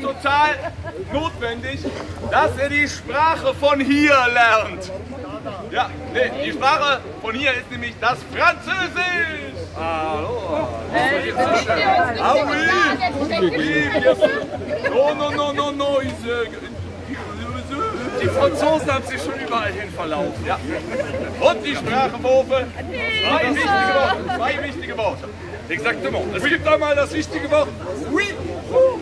total notwendig, dass er die Sprache von hier lernt. Ja, nee, die Sprache von hier ist nämlich das Französisch. Hallo. Ah oui. Non, non, non, non. Ich, äh, die Franzosen haben sich schon überall hin verlaufen. Ja. Und die Sprache, Wofe. Zwei wichtige Worte. Zwei wichtige Worte. Exactement. Es gibt einmal das wichtige Wort oui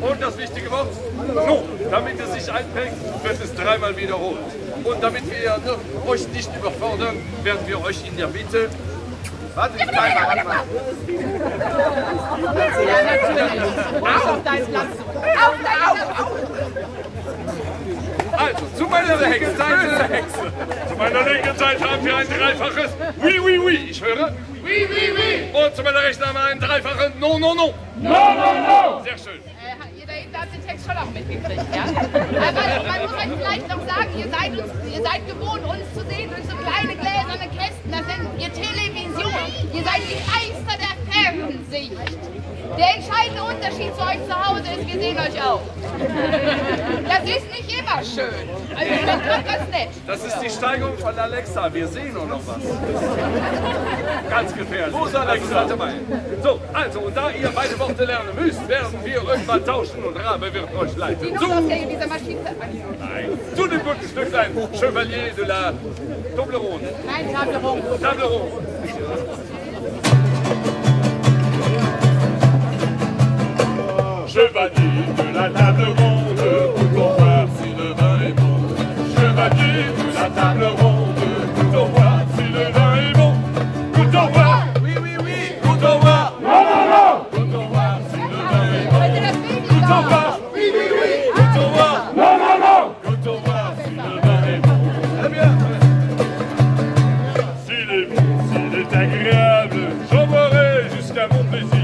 und das wichtige Wort non. Damit es sich einprägt, wird es dreimal wiederholt. Und damit wir ne, euch nicht überfordern, werden wir euch in der Mitte Warte, ich bleib mal, warte mal. Ja, natürlich. Auf deinen Platz. Auf deinen Platz. Also, zu meiner rechten Seite, Hexe. Zu meiner linken Seite haben wir ein dreifaches Oui, oui, oui. Ich höre. Oui, oui, oui. Und zu meiner rechten haben wir ein dreifaches Non, non, non. No, no, no. Sehr schön. Habt den Text schon auch mitgekriegt, ja? Aber man muss euch vielleicht noch sagen, ihr seid, uns, ihr seid gewohnt, uns zu sehen durch so kleine gläserne Kästen. Das sind ihr Television. Ihr seid die Geister der Fernsicht. Der entscheidende Unterschied zu euch zu Hause ist, wir sehen euch auch. Das ist nicht immer schön. Also ich ganz nett. Das ist die Steigerung von Alexa. Wir sehen nur noch was. Ganz gefährlich. Wo ist Alexa? Warte mal. So, also, und da ihr beide Worte lernen müsst, werden wir irgendwann tauschen und Rabe wird euch Die leiten. Dieser Maschine. nein. Zu dem guten Stücklein Chevalier de la Toblerone. Nein, Table ronde. Agréable, j'en boirai jusqu'à mon plaisir.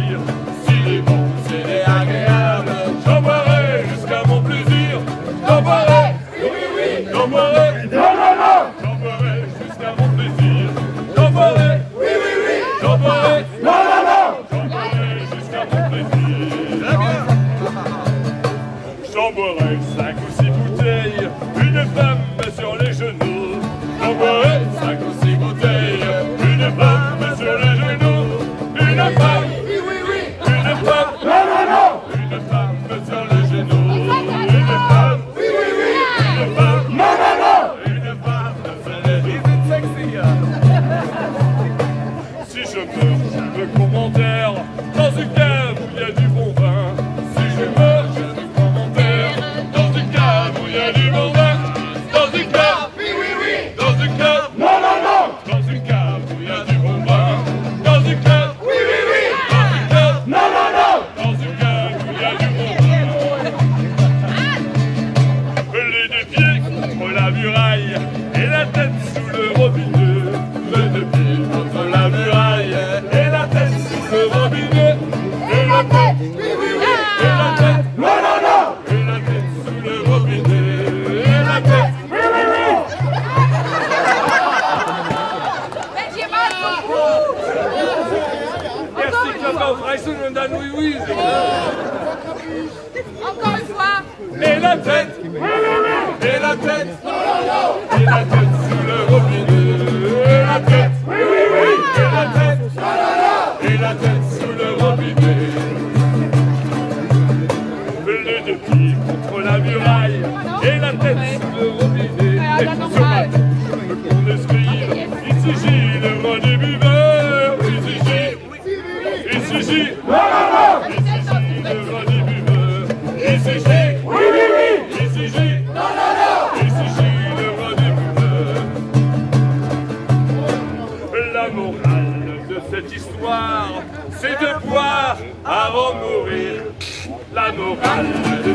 bien du la tête, et la tête, et la tête sous le robinet, et la tête, oui oui oui, et la tête, et la tête sous le robinet. Le de pied contre la muraille, et la tête sous le robinet, et tout se bat, qu'on escrive, il s'agit le roi des buveurs, il s'agit, il s'agit, il s'agit, c'est de boire avant de mourir. La morale de